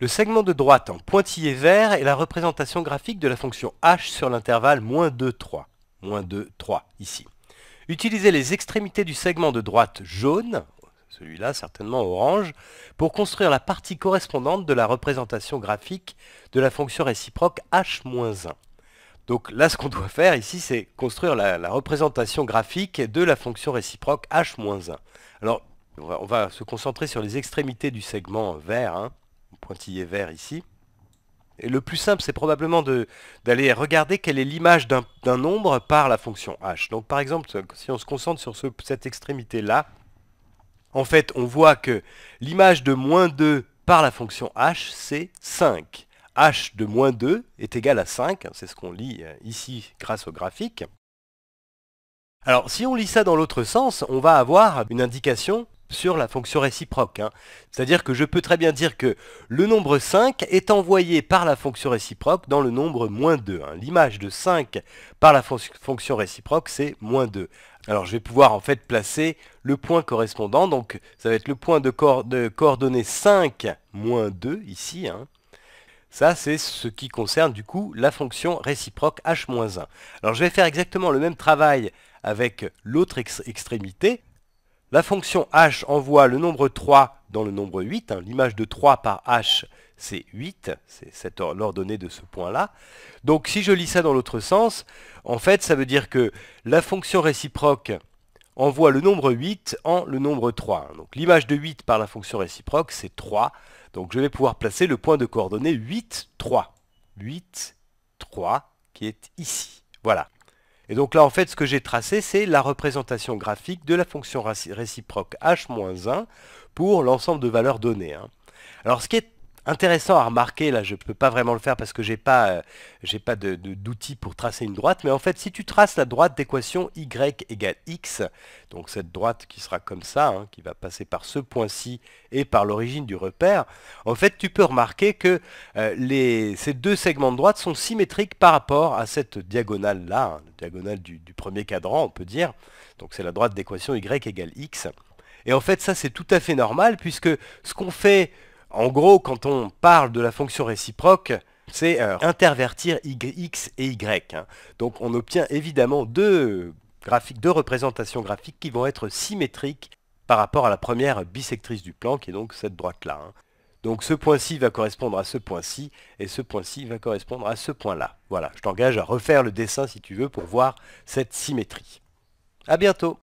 Le segment de droite en pointillé vert est la représentation graphique de la fonction h sur l'intervalle moins 2, 3. Moins 2, 3, ici. Utilisez les extrémités du segment de droite jaune, celui-là certainement orange, pour construire la partie correspondante de la représentation graphique de la fonction réciproque h-1. Donc là, ce qu'on doit faire ici, c'est construire la, représentation graphique de la fonction réciproque h-1. Alors, on va, on va, se concentrer sur les extrémités du segment vert, hein pointillé vert ici. Et le plus simple, c'est probablement d'aller regarder quelle est l'image d'un nombre par la fonction h. Donc par exemple, si on se concentre sur ce, cette extrémité-là, en fait, on voit que l'image de moins 2 par la fonction h, c'est 5. h de moins 2 est égal à 5, c'est ce qu'on lit euh, ici grâce au graphique. Alors, si on lit ça dans l'autre sens, on va avoir une indication sur la fonction réciproque. Hein. C'est-à-dire que je peux très bien dire que le nombre 5 est envoyé par la fonction réciproque dans le nombre moins 2. Hein. L'image de 5 par la fonction réciproque, c'est moins 2. Alors je vais pouvoir en fait placer le point correspondant. Donc ça va être le point de, coordonnées 5 moins 2 ici. Hein. Ça, c'est ce qui concerne du coup la fonction réciproque h-1. Alors je vais faire exactement le même travail avec l'autre extrémité. La fonction h envoie le nombre 3 dans le nombre 8. Hein. L'image de 3 par h, c'est 8. C'est l'ordonnée de ce point-là. Donc si je lis ça dans l'autre sens, en fait, ça veut dire que la fonction réciproque envoie le nombre 8 en le nombre 3. Donc l'image de 8 par la fonction réciproque, c'est 3. Donc je vais pouvoir placer le point de coordonnée 8, 3. 8, 3, qui est ici. Voilà. Et donc là, en fait, ce que j'ai tracé, c'est la représentation graphique de la fonction réciproque h-1 pour l'ensemble de valeurs données. Hein. Alors, ce qui est intéressant à remarquer, là je ne peux pas vraiment le faire parce que j'ai pas, euh, pas d'outils pour tracer une droite, mais en fait si tu traces la droite d'équation y égale x, donc cette droite qui sera comme ça, hein, qui va passer par ce point-ci et par l'origine du repère, en fait tu peux remarquer que euh, les, ces deux segments de droite sont symétriques par rapport à cette diagonale-là, hein, la diagonale du, du premier cadran on peut dire, donc c'est la droite d'équation y égale x, et en fait ça c'est tout à fait normal puisque ce qu'on fait en gros, quand on parle de la fonction réciproque, c'est euh, intervertir x et y. Hein. Donc on obtient évidemment deux, représentations graphiques qui vont être symétriques par rapport à la première bisectrice du plan, qui est donc cette droite-là. Hein. Donc ce point-ci va correspondre à ce point-ci, et ce point-ci va correspondre à ce point-là. Voilà, je t'engage à refaire le dessin si tu veux pour voir cette symétrie. A bientôt